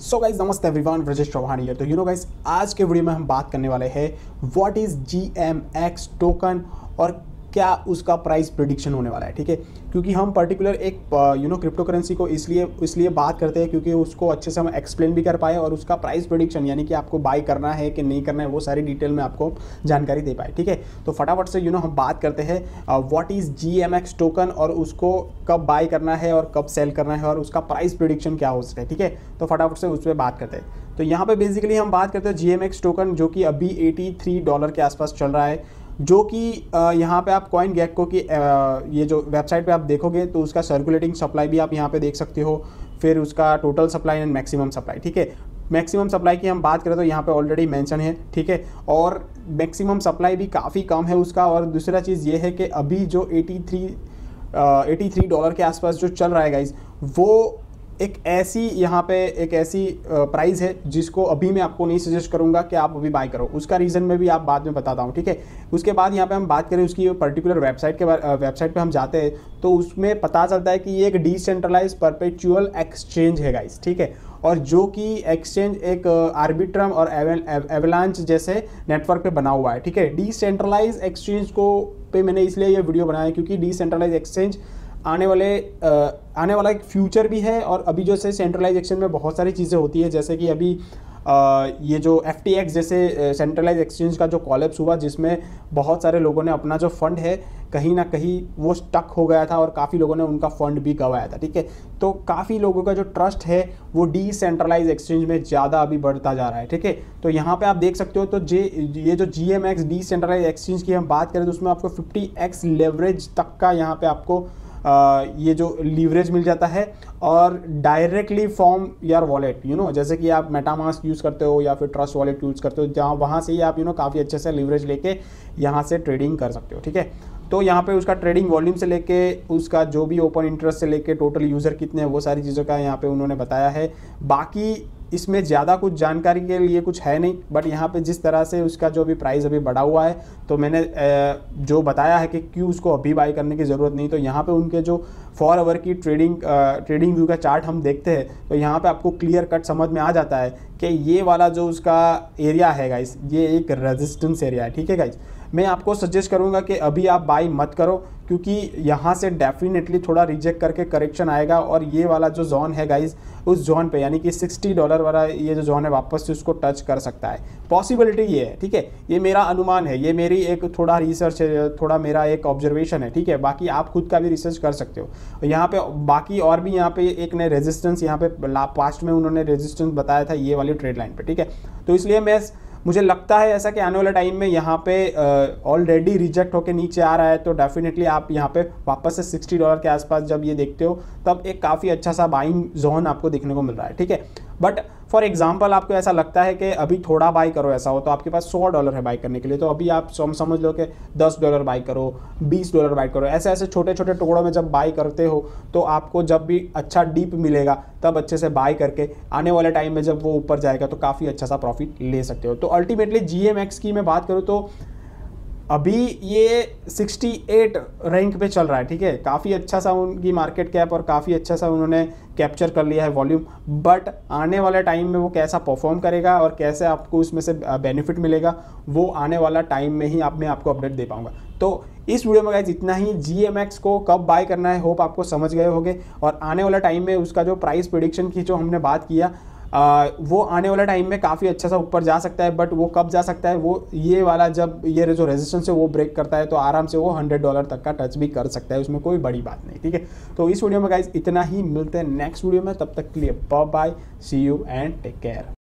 सो guys नमस्ते everyone Brajesh Chauhan ये तो यू नो गाइज़ आज के वीडियो में हम बात करने वाले हैं what is G M X token और क्या उसका प्राइस प्रिडिक्शन होने वाला है ठीक है? क्योंकि हम पर्टिकुलर एक यू नो क्रिप्टो करेंसी को इसलिए इसलिए बात करते हैं क्योंकि उसको अच्छे से हम एक्सप्लेन भी कर पाए और उसका प्राइस प्रिडिक्शन यानी कि आपको बाई करना है कि नहीं करना है वो सारी डिटेल में आपको जानकारी दे पाए ठीक है? तो फटाफट से यू you नो know, हम बात करते हैं व्हाट इज़ एक्स टोकन और उसको कब बाई करना है और कब सेल करना है और उसका प्राइस प्रिडिक्शन क्या हो सकता है ठीक है? तो फटाफट से उस पर बात करते हैं। तो यहाँ पे बेसिकली हम बात करते हैं एक्स टोकन जो कि अभी 83 डॉलर के आसपास चल रहा है। जो कि यहाँ पे आप कॉइन गैक्को की ये जो वेबसाइट पे आप देखोगे तो उसका सर्कुलेटिंग सप्लाई भी आप यहाँ पे देख सकते हो। फिर उसका total supply and maximum supply ठीक है? मैक्सिमम सप्लाई की हम बात करें तो यहाँ पे ऑलरेडी मेंशन है, ठीक है? और मैक्सिमम सप्लाई भी काफ़ी कम है उसका। और दूसरा चीज़ ये है कि अभी जो 83 83 डॉलर के आसपास जो चल रहा है गाइज़ वो एक ऐसी यहाँ पे एक ऐसी प्राइस है जिसको अभी मैं आपको नहीं सजेस्ट करूँगा कि आप अभी बाय करो। उसका रीज़न मैं भी आप बाद में बताता हूँ, ठीक है? उसके बाद यहाँ पे हम बात करें उसकी पर्टिकुलर वेबसाइट के वेबसाइट पे हम जाते हैं तो उसमें पता चलता है कि ये एक डिसेंट्रलाइज परपेचुअल एक्सचेंज है गाइस ठीक है? और जो कि एक्सचेंज एक आर्बिट्रम और एवलांच जैसे नेटवर्क पे बना हुआ है, ठीक है? डिसेंट्रलाइज एक्सचेंज को पे मैंने इसलिए ये वीडियो बनाया क्योंकि डिसेंट्रलाइज एक्सचेंज आने वाले आने वाला एक फ्यूचर भी है और अभी जो से सेंट्रलाइजेशन में बहुत सारी चीज़ें होती है जैसे कि अभी आ, ये जो FTX जैसे सेंट्रलाइज एक्सचेंज का जो कॉलेप्स हुआ जिसमें बहुत सारे लोगों ने अपना जो फंड है कहीं ना कहीं वो स्टक हो गया था और काफ़ी लोगों ने उनका फंड भी गंवाया था ठीक है? तो काफ़ी लोगों का जो ट्रस्ट है वो डिसेंट्रलाइज एक्सचेंज में ज़्यादा अभी बढ़ता जा रहा है ठीक है? तो यहाँ पे आप देख सकते हो तो जे ये जो G M X decentralize exchange की हम बात करें तो उसमें आपको फिफ्टी एक्स लेवरेज तक का यहाँ पर आपको ये जो लीवरेज मिल जाता है और directly from your wallet you know जैसे कि आप मेटामास्क यूज़ करते हो या फिर ट्रस्ट वॉलेट यूज़ करते हो, जहाँ, वहाँ से ही आप यू नो काफ़ी अच्छे से लीवरेज लेके यहाँ से ट्रेडिंग कर सकते हो, ठीक है? तो यहाँ पे उसका ट्रेडिंग वॉल्यूम से लेके उसका जो भी ओपन इंटरेस्ट से लेके टोटल यूज़र कितने हैं, वो सारी चीज़ों का यहाँ पे उन्होंने बताया है। बाकी इसमें ज़्यादा कुछ जानकारी के लिए कुछ है नहीं बट यहाँ पे जिस तरह से उसका जो भी प्राइस अभी बढ़ा हुआ है तो मैंने जो बताया है कि क्यों उसको अभी बाई करने की ज़रूरत नहीं तो यहाँ पे उनके जो फॉर आवर की ट्रेडिंग ट्रेडिंग व्यू का चार्ट हम देखते हैं तो यहाँ पे आपको क्लियर कट समझ में आ जाता है कि ये वाला जो उसका एरिया है गाइस ये एक रेजिस्टेंस एरिया है, ठीक है गाइस मैं आपको सजेस्ट करूँगा कि अभी आप बाई मत करो, क्योंकि यहाँ से डेफिनेटली थोड़ा रिजेक्ट करके करेक्शन आएगा और ये वाला जो जोन है गाइज़ उस जोन पे, यानी कि 60 डॉलर वाला ये जो जोन है वापस से उसको टच कर सकता है। पॉसिबिलिटी ये है, ठीक है? ये मेरा अनुमान है, ये मेरी एक थोड़ा रिसर्च है, थोड़ा मेरा एक ऑब्जर्वेशन है, ठीक है? बाकी आप खुद का भी रिसर्च कर सकते हो। यहाँ पे बाकी और भी यहाँ पे एक नए रेजिस्टेंस यहाँ पे पास्ट में उन्होंने रेजिस्टेंस बताया था, ये वाली ट्रेड लाइन पर ठीक है? तो इसलिए मैं मुझे लगता है ऐसा कि आने वाले टाइम में यहाँ पे ऑलरेडी रिजेक्ट होकर नीचे आ रहा है तो डेफिनेटली आप यहाँ पे वापस से 60 डॉलर के आसपास जब ये देखते हो, तब एक काफ़ी अच्छा सा बाइंग जोन आपको देखने को मिल रहा है, ठीक है? बट फॉर एग्ज़ाम्पल आपको ऐसा लगता है कि अभी थोड़ा बाई करो ऐसा हो तो आपके पास सौ डॉलर है बाई करने के लिए तो अभी आप समझ लो कि दस डॉलर बाई करो, बीस डॉलर बाई करो, ऐसे ऐसे छोटे छोटे टुकड़ों में जब बाई करते हो तो आपको जब भी अच्छा डीप मिलेगा, तब अच्छे से बाई करके आने वाले टाइम में जब वो ऊपर जाएगा तो काफ़ी अच्छा सा प्रॉफिट ले सकते हो। तो अल्टीमेटली जी की मैं बात करूँ तो अभी ये 68 रैंक पे चल रहा है, ठीक है? काफ़ी अच्छा सा उनकी मार्केट कैप और काफ़ी अच्छा सा उन्होंने कैप्चर कर लिया है वॉल्यूम बट आने वाला टाइम में वो कैसा परफॉर्म करेगा और कैसे आपको उसमें से बेनिफिट मिलेगा, वो आने वाला टाइम में ही आप, मैं आपको अपडेट दे पाऊँगा। तो इस वीडियो में गाइज़ इतना ही। जीएमएक्स को कब बाय करना है होप आपको समझ गए होंगे। और आने वाला टाइम में उसका जो प्राइस प्रिडिक्शन की जो हमने बात किया आ, वो आने वाला टाइम में काफ़ी अच्छा सा ऊपर जा सकता है बट वो कब जा सकता है वो ये वाला जब ये जो रेजिस्टेंस है वो ब्रेक करता है तो आराम से वो हंड्रेड डॉलर तक का टच भी कर सकता है उसमें कोई बड़ी बात नहीं ठीक है? तो इस वीडियो में गाइज़ इतना ही मिलते हैं नेक्स्ट वीडियो में तब तक के लिए bye see you and take care